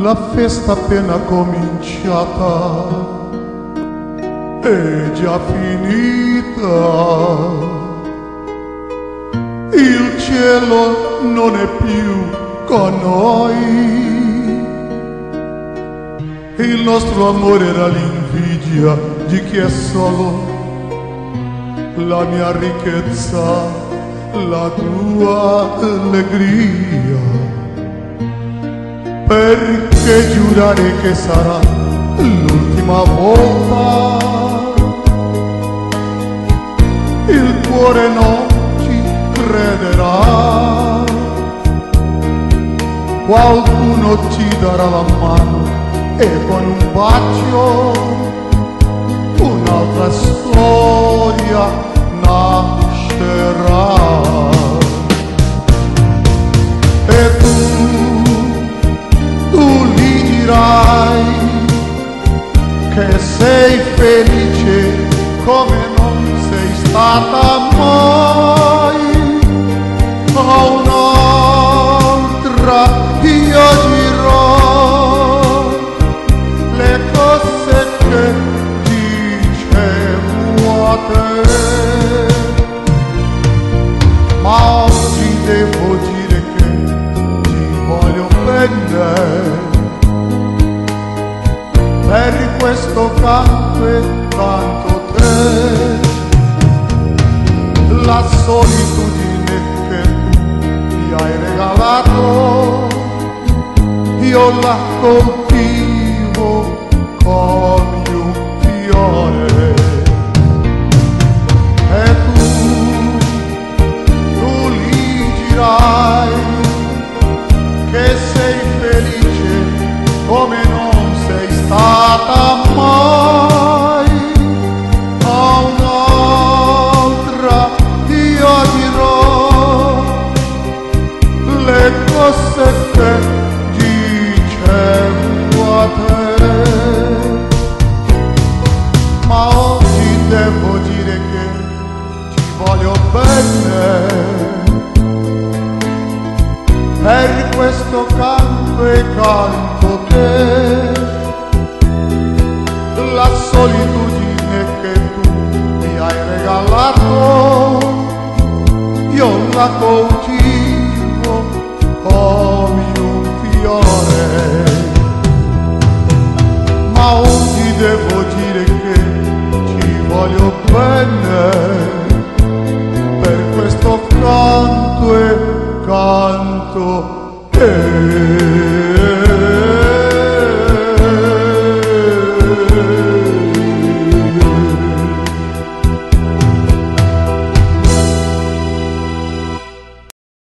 la festa appena cominciata è già finita. Il cielo non è più con noi. Il nostro amore era l'invidia di chi è solo la mia ricchezza, la tua allegria perché giurare che sarà l'ultima volta. Il cuore non ci crederà. Qualcuno ci darà la mano e con un bacio un'altra storia nascerà. Che sei felice come non sei stata mai. A un'altra io dirò le cose che dicevo a te. Ma oggi devo dire che ti voglio bene per questo canto e canto te la solitudine che tu mi hai regalato io la coltivo cose che dicevo a te. Ma oggi devo dire che ti voglio bene. Per questo canto e canto te la solitudine che tu mi hai regalato, io la colgo と手